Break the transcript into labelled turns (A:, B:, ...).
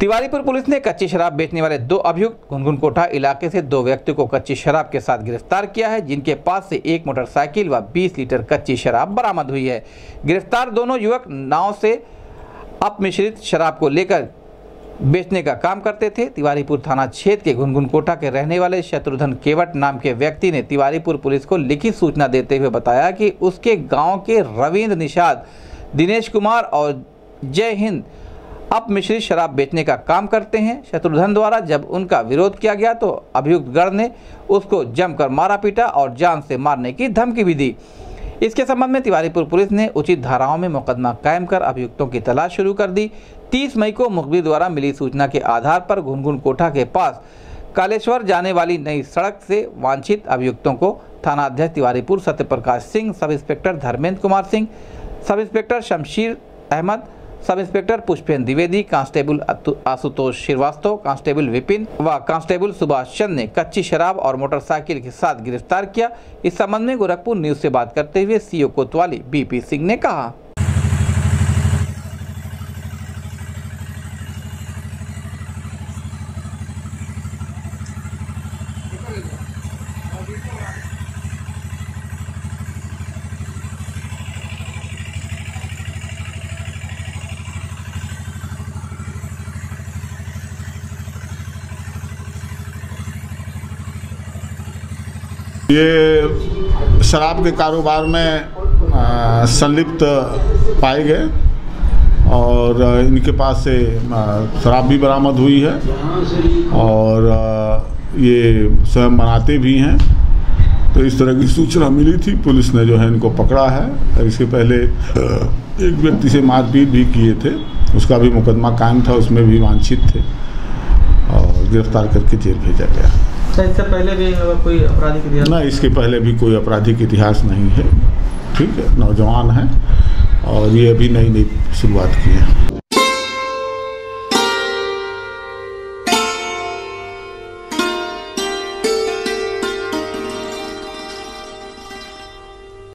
A: Tiwaripur police ने कच्ची शराब बेचने वाले दो अभियुक्त, गुनगुन कोठा इलाके से दो व्यक्ति को कच्ची शराब के साथ गिरफ़्तार किया है, जिनके पास से एक मोटरसाइकिल व 20 लीटर कच्ची शराब बरामद हुई है। गिरफ़्तार दोनों युवक नाव से अपमिश्रित शराब को लेकर बेचने का काम करते थे। तिवारीपुर थाना क्षेत्र के गुनगुन कोटा के रहने वाले शत्रुघ्न केवट नाम के व्यक्ति ने तिवारीपुर पुलिस को लिखित सूचना देते हुए बताया कि उसके गाँव के रविंद्र निषाद, दिनेश कुमार और जय हिंद अपमिश्रित शराब बेचने का काम करते हैं। शत्रुघ्न द्वारा जब उनका विरोध किया गया तो अभियुक्त गढ़ ने उसको जमकर मारा पीटा और जान से मारने की धमकी भी दी। इसके संबंध में तिवारीपुर पुलिस ने उचित धाराओं में मुकदमा कायम कर अभियुक्तों की तलाश शुरू कर दी। 30 मई को मुखबिर द्वारा मिली सूचना के आधार पर घुनघुन कोठा के पास कालेश्वर जाने वाली नई सड़क से वांछित अभियुक्तों को थानाध्यक्ष तिवारीपुर सत्यप्रकाश सिंह, सब इंस्पेक्टर धर्मेंद्र कुमार सिंह, सब inspector Shamsher Ahmad sub inspector Pushpen Dwivedi, constable Ashutosh Srivastava, constable Vipin व कांस्टेबल सुभाष चंद ने कच्ची शराब और मोटरसाइकिल के साथ गिरफ़्तार किया। इस संबंध में गोरखपुर न्यूज़ से बात करते हुए सीओ कोतवाली, बीपी सिंह ने कहा।
B: ये शराब के कारोबार में संलिप्त पाए गए और इनके पास से शराब भी बरामद हुई है और ये स्वयं बनाते भी हैं। तो इस तरह की सूचना मिली थी। पुलिस ने जो है इनको पकड़ा है इसके पहले एक व्यक्ति से मारपीट भी किए थे। उसका भी मुकदमा कायम था, उसमें भी वांछित थे और गिरफ़्तार करके जेल भेजा गया।
C: अच्छा इससे पहले भी कोई आपराधिक इतिहास
B: ना इसके पहले भी कोई आपराधिक इतिहास नहीं है। ठीक है नौजवान है और ये अभी नई नई शुरुआत की है।